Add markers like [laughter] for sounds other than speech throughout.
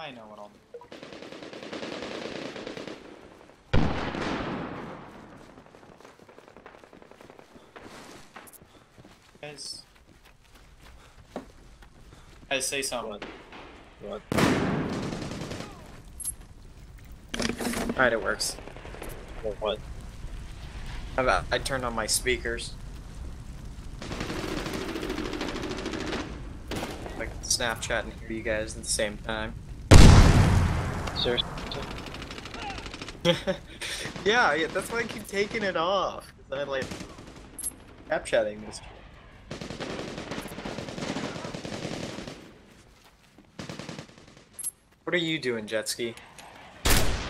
I know what I'll do. Guys. Guys, say something. What? Alright, it works. Or what? How about I turned on my speakers? Like Snapchat and hear you guys at the same time. [laughs] Yeah, yeah, that's why I keep taking it off. I like Snapchatting this. What are you doing, jet ski?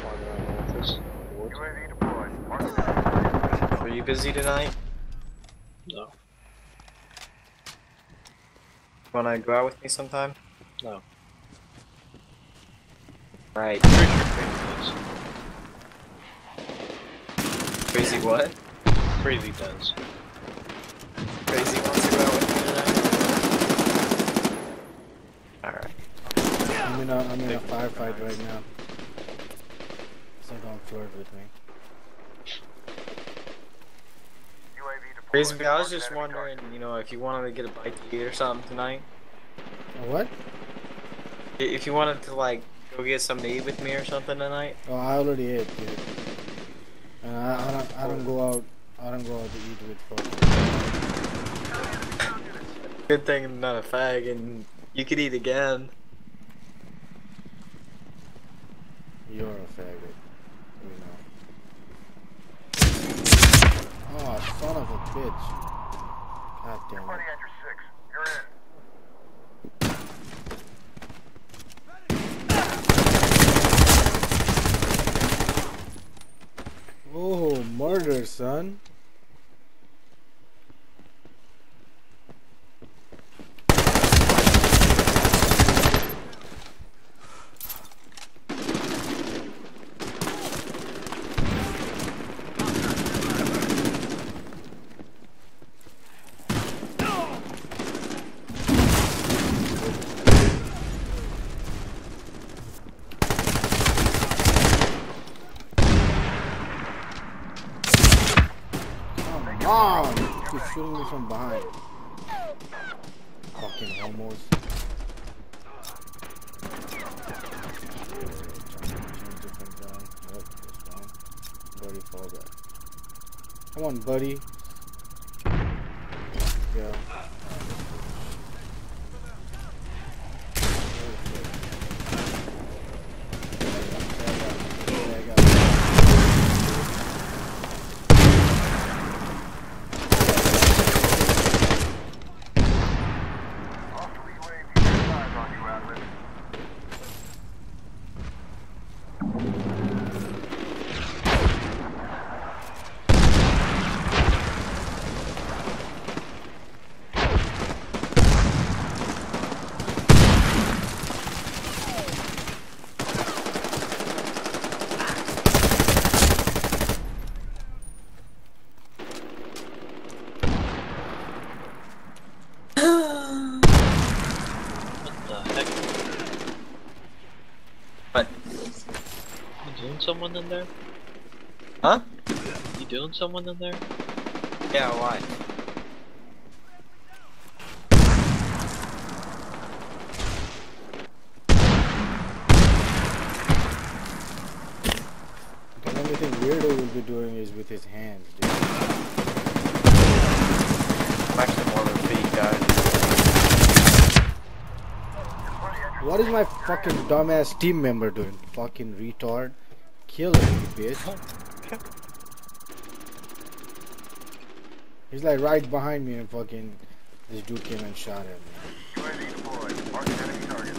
Wandering around this woods? UAV deployed. Mark Are you busy tonight? No. Wanna go out with me sometime? No. Right. Pretty sure Crazy what? Crazy does. Crazy does. Crazy wants to go out with me tonight? Alright. I'm in a, I'm in a firefight right now. So don't flirt with me. UAV. Crazy, I was just wondering, you know, if you wanted to get a bite to eat or something tonight. A what? If you wanted to, like, go get something to eat with me or something tonight. Oh, I already ate, dude. And I, I don't I don't go out I don't go out to eat with fucking. Good thing I'm not a fag and you could eat again. You're a faggot. You know. Oh, son of a bitch. God damn Buddy it. at your six. You're in. Son. On! You're shooting me from behind. Fucking homos. Back. Come on, buddy. Yeah. Hostile UAV eyes on you, Atlas. What the heck? What? You doing someone in there? Huh? You doing someone in there? Yeah, why? The only thing Weirdo will be doing is with his hands, dude. I'm actually more of feet guy. Buddy at your What is my fucking dumbass team member doing? Fucking retard. Kill him, you bitch. He's like right behind me and fucking this dude came and shot him. UAV deployed. Mark enemy target.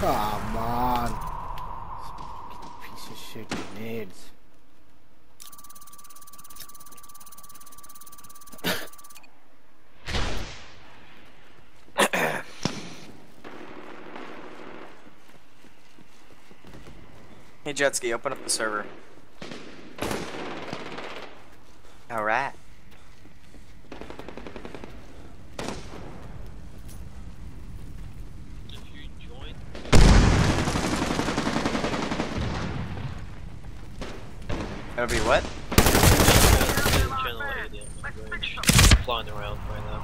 Come on. Piece of shit grenades. Hey Jetski, open up the server. Alright. It'll be what? Flying around right now.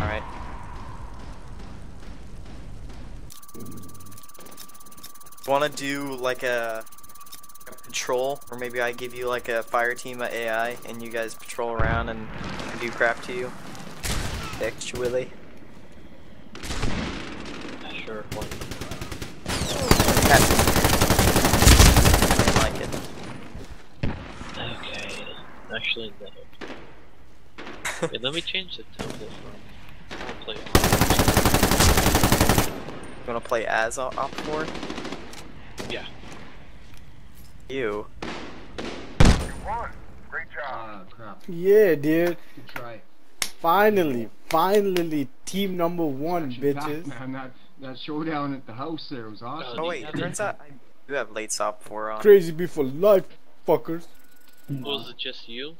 Alright. Wanna do like a, a patrol? Or maybe I give you like a fire team of AI and you guys patrol around and do crap to you? Actually. Yeah, sure. One. That's I like it. Okay. Actually, no. [laughs] Wait, let me change the tone from. I'll play. You wanna play as Op OpFor? Yeah. You. You. Great job. Ah, crap. Yeah, dude. Good try. Finally, finally, team number one, Action packed, bitches. [laughs] Man, that, that showdown at the house there was awesome. Uh, Oh wait, have it turns out I do have late OpFor on. KrazyBee for life, fuckers. Was it just you?